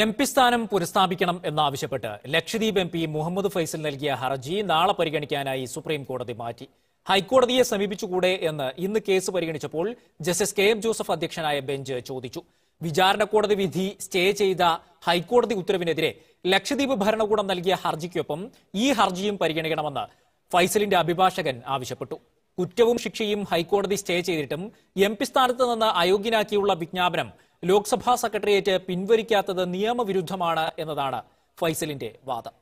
M P സ്ഥാനം പുനഃസ്ഥാപിക്കണം എന്നാവശ്യപ്പെട്ട് ലക്ഷദ്വീപ് എം പി മുഹമ്മദ് ഫൈസൽ നൽകിയ ഹർജി നാളെ പരിഗണിക്കാനായി സുപ്രീം കോടതി മാറ്റി. ഹൈക്കോടതിയെ സമീപിച്ചുകൂടെ എന്ന് ഇന്ന് കേസ് പരിഗണിച്ചപ്പോൾ ജസ്റ്റിസ് കെ എം ജോസഫ് അധ്യക്ഷനായ ബെഞ്ച് ചോദിച്ചു. വിചാരണ കോടതി വിധി സ്റ്റേ ചെയ്ത ഹൈക്കോടതി ഉത്തരവിനെതിരെ ലക്ഷദ്വീപ് ഭരണകൂടം നൽകിയ ഹർജിക്കൊപ്പം ഈ ഹർജിയും പരിഗണിക്കണമെന്ന് ഫൈസലിന്റെ അഭിഭാഷകൻ ആവശ്യപ്പെട്ടു. കുറ്റവും ശിക്ഷയും ഹൈക്കോടതി സ്റ്റേ ചെയ്തിട്ടും എം പി സ്ഥാനത്ത് നിന്ന് അയോഗ്യനാക്കിയുള്ള വിജ്ഞാപനം ലോക്സഭാ സെക്രട്ടേറിയറ്റ് പിൻവലിക്കാത്തത് നിയമവിരുദ്ധമാണ് എന്നതാണ് ഫൈസലിന്റെ വാദം.